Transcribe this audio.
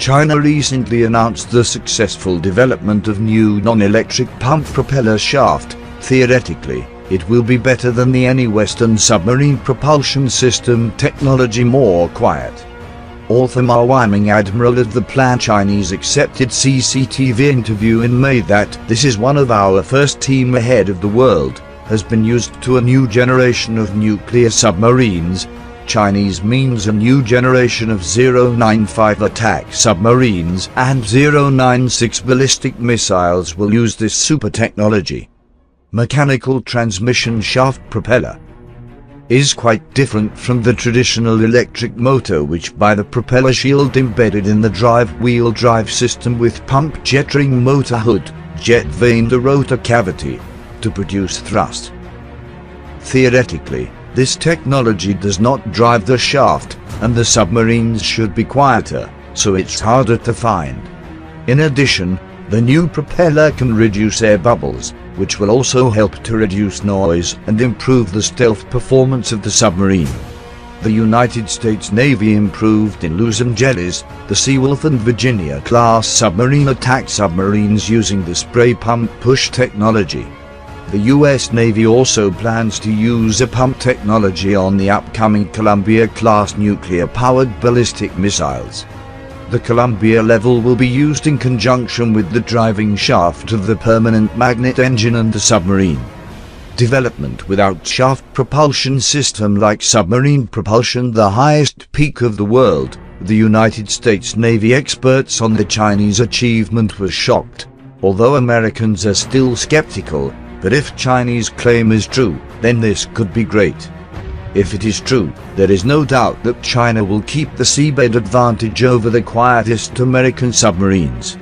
China recently announced the successful development of new non-electric pump propeller shaft. Theoretically, it will be better than the any Western submarine propulsion system technology more quiet. Author Ma Weiming admiral of the plan Chinese accepted CCTV interview in May that this is one of our first team ahead of the world, has been used to a new generation of nuclear submarines, Chinese means a new generation of 095 attack submarines and 096 ballistic missiles will use this super technology. Mechanical transmission shaft propeller is quite different from the traditional electric motor which by the propeller shield embedded in the drive wheel drive system with pump jet ring motor hood, jet vane the rotor cavity, to produce thrust. Theoretically, this technology does not drive the shaft, and the submarines should be quieter, so it's harder to find. In addition, the new propeller can reduce air bubbles, which will also help to reduce noise and improve the stealth performance of the submarine. The United States Navy improved in Los Angeles, the Seawolf and Virginia class submarine attack submarines using the spray pump push technology. The US Navy also plans to use a pump technology on the upcoming Columbia-class nuclear-powered ballistic missiles. The Columbia level will be used in conjunction with the driving shaft of the permanent magnet engine and the submarine. Development without shaft propulsion system like submarine propulsion the highest peak of the world, the United States Navy experts on the Chinese achievement were shocked. Although Americans are still skeptical, but if Chinese claim is true, then this could be great. If it is true, there is no doubt that China will keep the seabed advantage over the quietest American submarines.